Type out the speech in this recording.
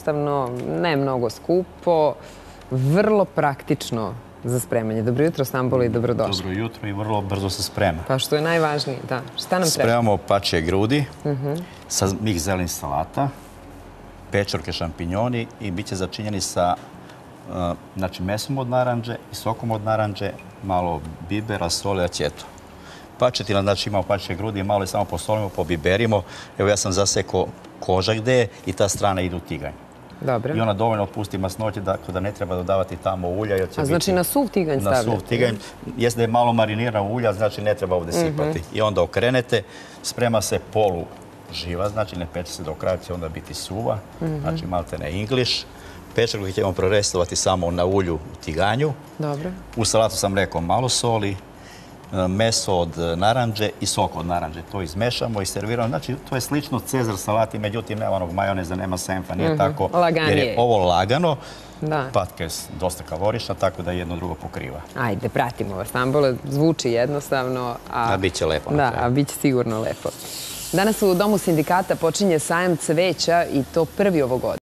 jednostavno, ne mnogo skupo, vrlo praktično za spremanje. Dobro jutro, Stambolo i dobrodošli. Dobro jutro i vrlo brzo se sprema. Pa što je najvažnije, da. Šta nam treba? Spremamo pače grudi sa mix zelenih salata, pečorke šampinjoni i bit će začinjeni sa uh, znači, mesom od naranđe i sokom od naranđe, malo bibera, soli, aceto. Pačetina, znači imamo pače grudi, malo je samo posolimo, pobiberimo. Evo ja sam zasekao koža gde je i ta strana ide u tiganj. Dobro. I ona dovoljno pusti masnoće da, da ne treba dodavati tamo ulja. Jer će A znači biti- na suv tiganj na stavljate? suv tiganj. Jest da je malo marinirano ulja, znači ne treba ovdje sipati. I onda okrenete, sprema se polu živa, znači ne peče se do kraja, će onda biti suva, znači malte ne English. Pečarku ćemo prorestovati samo na ulju u tiganju. Dobro. U salatu sam rekao malo soli, meso od naranđe i sok od naranđe. To izmešamo i serviramo. Znači, to je slično Cezar salati, međutim, nema onog majoneza, nema senfa, nije tako. Jer je ovo lagano, Da. patka je dosta kalorična, tako da jedno drugo pokriva. Ajde, pratimo vas. Stambolo zvuči jednostavno, a... A bit će lepo Da, a bit će sigurno lepo. Danas u Domu sindikata počinje sajam cveća i to prvi ovog